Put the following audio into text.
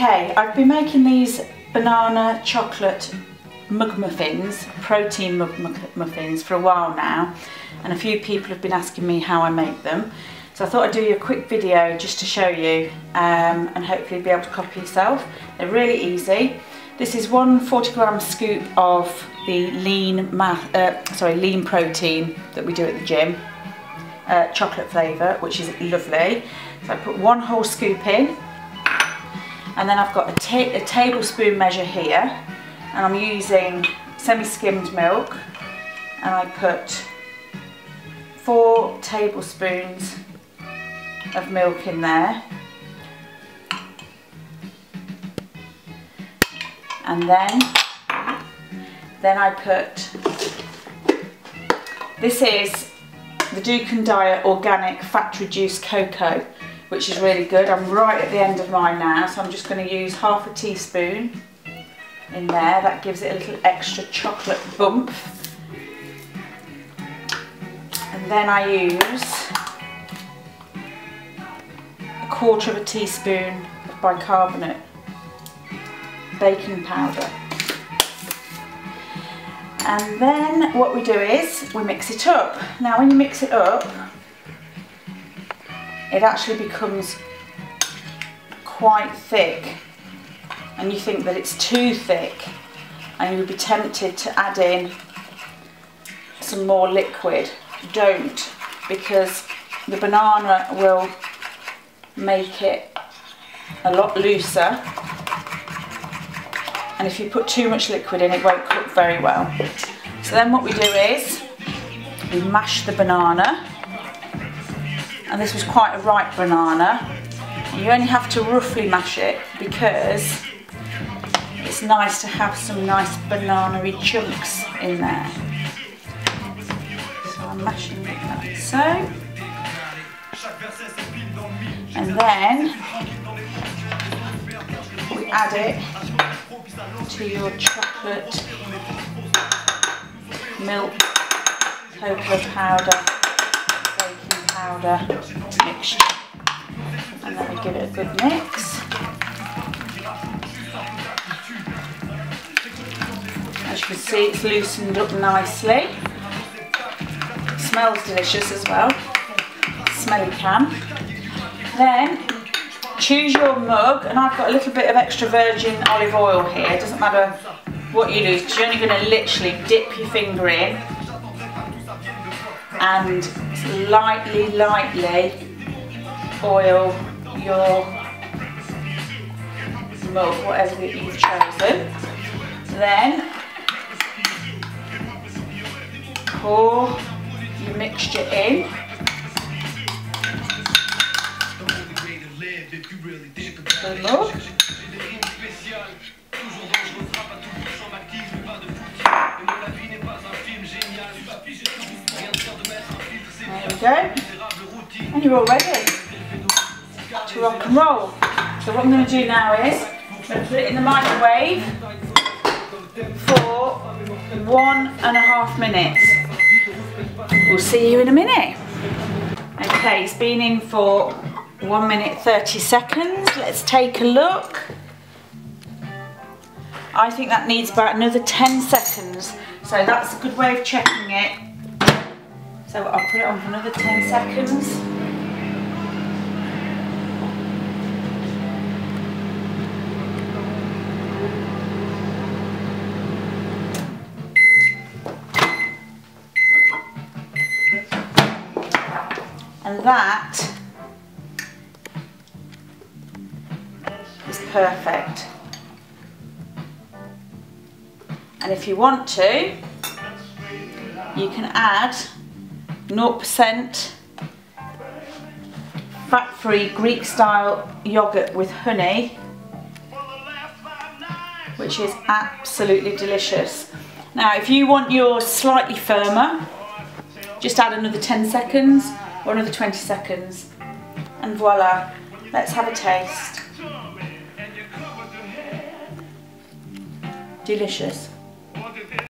Okay, I've been making these banana chocolate mug muffins, protein mug muffins for a while now and a few people have been asking me how I make them. So I thought I'd do you a quick video just to show you um, and hopefully be able to copy yourself. They're really easy. This is one 40 gram scoop of the lean, uh, sorry, lean protein that we do at the gym, uh, chocolate flavour, which is lovely. So I put one whole scoop in, and then I've got a, a tablespoon measure here, and I'm using semi-skimmed milk, and I put four tablespoons of milk in there. And then, then I put, this is the Dukan Diet Organic Fat Reduced Cocoa, which is really good. I'm right at the end of mine now, so I'm just going to use half a teaspoon in there. That gives it a little extra chocolate bump. And then I use a quarter of a teaspoon of bicarbonate baking powder. And then what we do is we mix it up. Now when you mix it up, it actually becomes quite thick and you think that it's too thick and you would be tempted to add in some more liquid. Don't because the banana will make it a lot looser and if you put too much liquid in it won't cook very well. So then what we do is we mash the banana and this was quite a ripe banana. You only have to roughly mash it because it's nice to have some nice banana chunks in there. So I'm mashing it like so. And then we add it to your chocolate milk, cocoa powder, powder mixture. And then we give it a good mix. As you can see, it's loosened up nicely. Smells delicious as well. Smelly can. Then choose your mug and I've got a little bit of extra virgin olive oil here it doesn't matter what you use because you're only going to literally dip your finger in and lightly lightly oil your mug whatever you've chosen. Then pour your mixture in. There we go. And you're all ready to rock and roll. So what I'm going to do now is I'm going to put it in the microwave for one and a half minutes. We'll see you in a minute. Okay, it's been in for 1 minute 30 seconds. Let's take a look. I think that needs about another 10 seconds. So that's a good way of checking it. So I'll put it on for another 10 seconds. And that is perfect. And if you want to, you can add 0% fat-free Greek style yogurt with honey which is absolutely delicious. Now if you want yours slightly firmer just add another 10 seconds or another 20 seconds and voila let's have a taste. delicious.